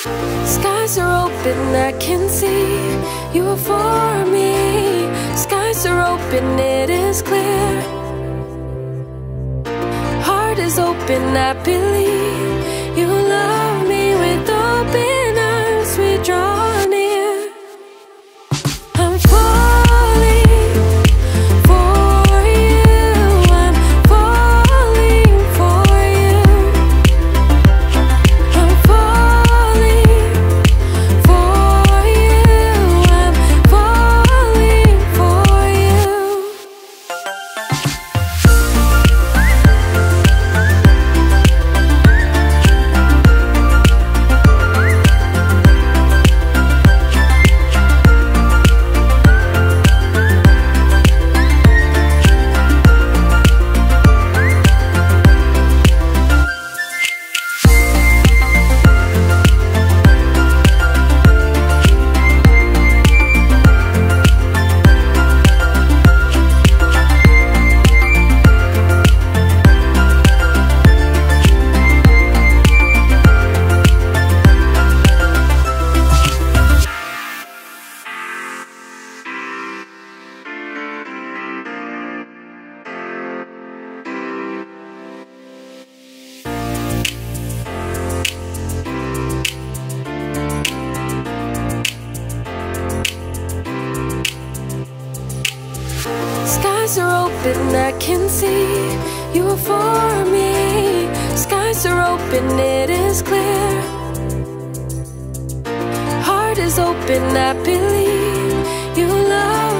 Skies are open, I can see you are for me. Skies are open, it is clear. Heart is open, I believe you love And I can see you for me. Skies are open, it is clear. Heart is open, I believe you love